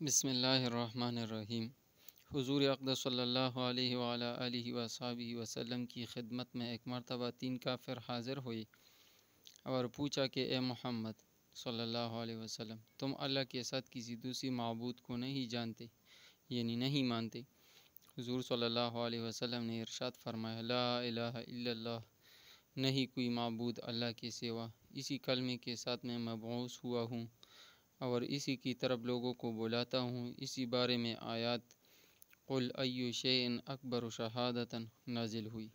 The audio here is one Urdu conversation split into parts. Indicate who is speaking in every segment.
Speaker 1: بسم اللہ الرحمن الرحیم۔ حضور اقدس صلی اللہ علیہ وآلہ آلہ وصحبہ وسلم کی خدمت میں ایک مرتبہ تین کافر حاضر ہوئے اور پوچھا کہ اے محمد صلی اللہ علیہ وسلم، تم اللہ کے ساتھ کسی دوسری معبود کو نہیں جانتے یعنی نہیں مانتے؟ حضور صلی اللہ علیہ وسلم نے ارشاد فرمایا، لا الہ الا اللہ، نہیں کوئی معبود اللہ کے سوا۔ اسی کلمے کے ساتھ میں مبعوث ہوا ہوں۔ اور اسی کی طرف لوگوں کو بلاتا ہوں۔ اسی بارے میں آیات، قل ایو شیئن اکبر شہادتاً نازل ہوئی۔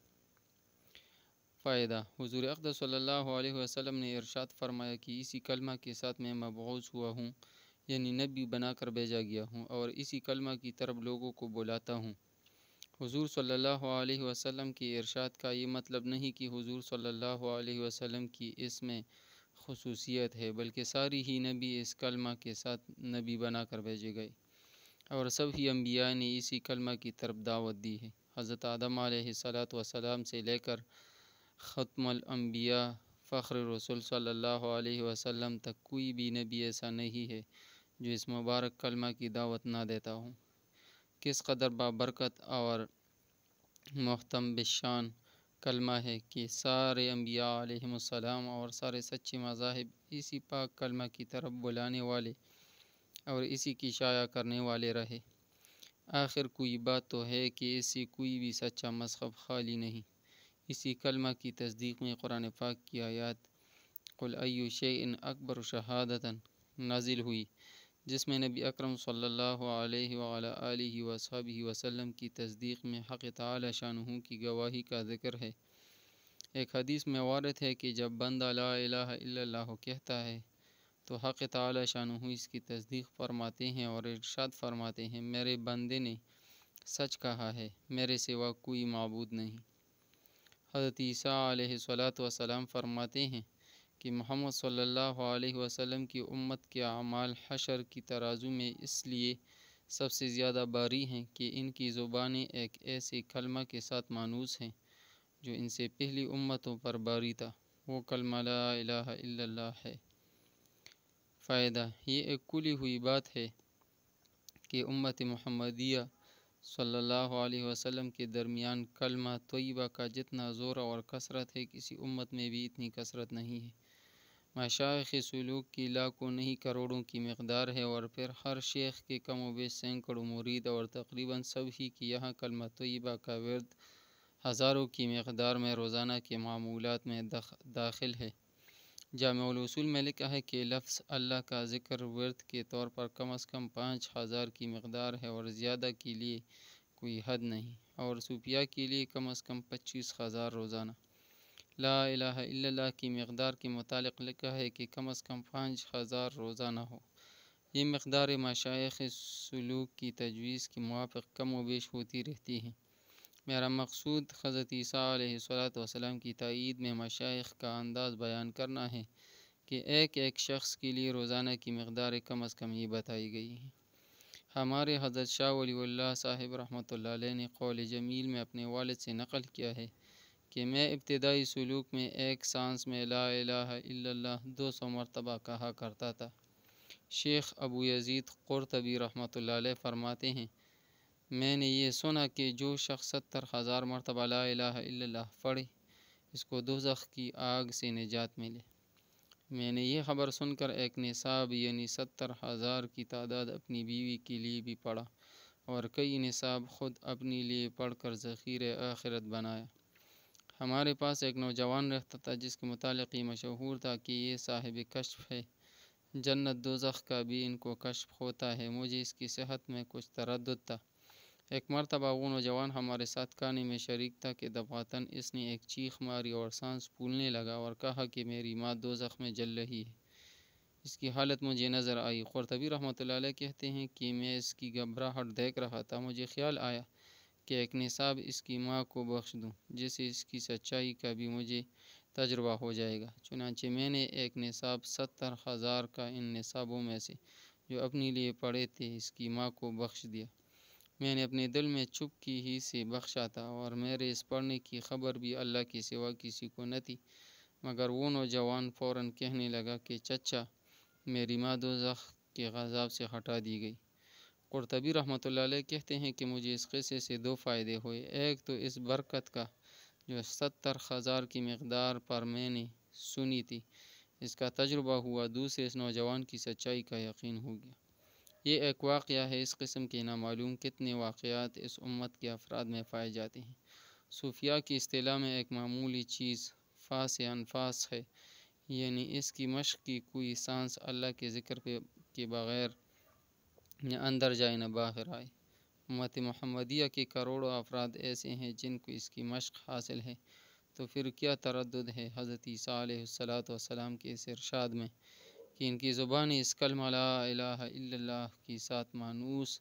Speaker 1: فائدہ، حضور اقدس صلی اللہ علیہ وسلم نے ارشاد فرمایا کہ اسی کلمہ کے ساتھ میں مبعوث ہوا ہوں یعنی نبی بنا کر بھیجا گیا ہوں، اور اسی کلمہ کی طرف لوگوں کو بلاتا ہوں۔ حضور صلی اللہ علیہ وسلم کی ارشاد کا یہ مطلب نہیں کہ حضور صلی اللہ علیہ وسلم کی اس میں خصوصیت ہے، بلکہ ساری ہی نبی اس کلمہ کے ساتھ نبی بنا کر بھیجے گئے۔ اور سب ہی انبیاء نے اسی کلمہ کی طرف دعوت دی ہے۔ حضرت آدم علیہ صلاۃ وسلام سے لے کر ختم الانبیاء، فخر رسول صلی اللہ علیہ وسلم تک کوئی بھی نبی ایسا نہیں ہے جو اس مبارک کلمہ کی دعوت نہ دیتا ہوں کس قدر بابرکت اور محتم بشان کلمہ ہے کہ سارے انبیاء علیہم السلام اور سارے سچے مذاہب اسی پاک کلمہ کی طرف بلانے والے اور اسی کی شائع کرنے والے رہے۔ آخر کوئی بات تو ہے کہ اس سے کوئی بھی سچا مذہب خالی نہیں۔ اسی کلمہ کی تصدیق میں قرآن پاک کی آیات قل ایو شیئن اکبر شہادتاً نازل ہوئی۔ جس میں نبی اکرم صلی اللہ علیہ وآلہ آلہ وصحبہ وسلم کی تصدیق میں حق تعالی شانہ کی گواہی کا ذکر ہے۔ ایک حدیث میں وارد ہے کہ جب بندہ لا الہ الا اللہ کہتا ہے تو حق تعالی شانہ اس کی تصدیق فرماتے ہیں اور ارشاد فرماتے ہیں، میرے بندے نے سچ کہا ہے، میرے سوا کوئی معبود نہیں۔ حضرت عیسیٰ علیہ صلاۃ وسلام فرماتے ہیں کہ محمد صلی اللہ علیہ وسلم کی امت کے اعمال حشر کی ترازو میں اس لیے سب سے زیادہ باری ہیں کہ ان کی زبانیں ایک ایسے کلمہ کے ساتھ مانوس ہیں جو ان سے پہلی امتوں پر باری تھا۔ وہ کلمہ لا الہ الا اللہ ہے۔ فائدہ، یہ ایک کلی ہوئی بات ہے کہ امت محمدیہ صلی اللہ علیہ وسلم کے درمیان کلمہ طیبہ کا جتنا زور اور کثرت ہے، کسی امت میں بھی اتنی کثرت نہیں ہے۔ مشائق سلوک کی لاکھوں نہیں کروڑوں کی مقدار ہے اور پھر ہر شیخ کے کم و بیش سینکڑوں مرید اور تقریباً سب ہی کی یہاں کلمہ طیبہ کا ورد ہزاروں کی مقدار میں روزانہ کے معمولات میں داخل ہے۔ جامع الاصول میں لکھا ہے کہ لفظ اللہ کا ذکر ورد کے طور پر کم از کم پانچ ہزار کی مقدار ہے اور زیادہ کے لیے کوئی حد نہیں اور صوفیہ کے لیے کم از کم پچیس ہزار روزانہ۔ لا الہ الا اللہ کی مقدار کے متعلق لکھا ہے کہ کم از کم پانچ ہزار روزانہ ہو۔ یہ مقدار مشائق سلوک کی تجویز کے موافق کم و بیش ہوتی رہتی ہیں۔ میرا مقصود حضرت عیسیٰ علیہ صلاۃ وسلم کی تائید میں مشائق کا انداز بیان کرنا ہے کہ ایک ایک شخص کے لیے روزانہ کی مقدار کم از کم یہ بتائی گئی ہیں ہمارے حضرت شاہ ولی اللہ صاحب رحمۃ اللہ علیہ نے قول جمیل میں اپنے والد سے نقل کیا ہے کہ میں ابتدائی سلوک میں ایک سانس میں لا الہ الا اللہ دو سو مرتبہ کہا کرتا تھا۔ شیخ ابو یزید قرطبی رحمۃ اللہ علیہ فرماتے ہیں، میں نے یہ سنا کہ جو شخص ستر ہزار مرتبہ لا الہ الا اللہ پڑھے، اس کو دوزخ کی آگ سے نجات ملے۔ میں نے یہ خبر سن کر ایک نصاب یعنی ستر ہزار کی تعداد اپنی بیوی کے لیے بھی پڑھا اور کئی نصاب خود اپنی لیے پڑھ کر ذخیر آخرت بنایا۔ ہمارے پاس ایک نوجوان رہتا تھا جس کے متعلق یہ مشہور تھا کہ یہ صاحب کشف ہے۔ جنت دوزخ کا بھی ان کو کشف ہوتا ہے، مجھے اس کی صحت میں کچھ تردد تھا۔ ایک مرتبہ وہ نوجوان ہمارے ساتھ کہانی میں شریک تھا کہ دفاتن اس نے ایک چیخ ماری اور سانس پھولنے لگا اور کہا کہ میری ماں دو میں جل رہی ہے۔ اس کی حالت مجھے نظر آئی۔ قرطبی رحمۃ اللہ علیہ کہتے ہیں کہ میں اس کی گھبراہٹ دیکھ رہا تھا، مجھے خیال آیا کہ ایک نصاب اس کی ماں کو بخش دوں جس سے اس کی سچائی کا بھی مجھے تجربہ ہو جائے گا۔ چنانچہ میں نے ایک نصاب ستر ہزار کا ان نصابوں میں سے جو اپنے لیے پڑے تھے، اس کی ماں کو بخش دیا۔ میں نے اپنے دل میں چپ کی ہی سے بخشا تھا اور میرے اس پڑھنے کی خبر بھی اللہ کے سوا کسی کو نہ تھی۔ مگر وہ نوجوان فوراً کہنے لگا کہ چچا، میری ماں دو کے غذاب سے ہٹا دی گئی۔ قرطبی رحمۃ اللہ علیہ کہتے ہیں کہ مجھے اس قصے سے دو فائدے ہوئے۔ ایک تو اس برکت کا، جو ستر ہزار کی مقدار پر میں نے سنی تھی، اس کا تجربہ ہوا۔ دوسرے، اس نوجوان کی سچائی کا یقین ہو گیا۔ یہ ایک واقعہ ہے، اس قسم کے نامعلوم کتنے واقعات اس امت کے افراد میں پائے جاتے ہیں۔ صوفیہ کی اصطلاح میں ایک معمولی چیز فاس انفاس ہے یعنی اس کی مشق کی کوئی سانس اللہ کے ذکر کے بغیر نہ اندر جائے نہ باہر آئے امت محمدیہ کے کروڑوں افراد ایسے ہیں جن کو اس کی مشق حاصل ہے۔ تو پھر کیا تردد ہے حضرت عیسیٰ علیہ الصلاۃ والسلام کے اس ارشاد میں کہ ان کی زبان اس کلمہ لا الہ الا اللہ کی ساتھ مانوس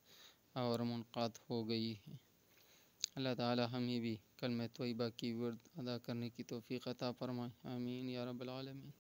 Speaker 1: اور منقاد ہو گئی ہے۔ اللہ تعالی ہمیں بھی کلمہ طیبہ کی ورد ادا کرنے کی توفیق عطا فرمائے۔ آمین یا رب العالمین۔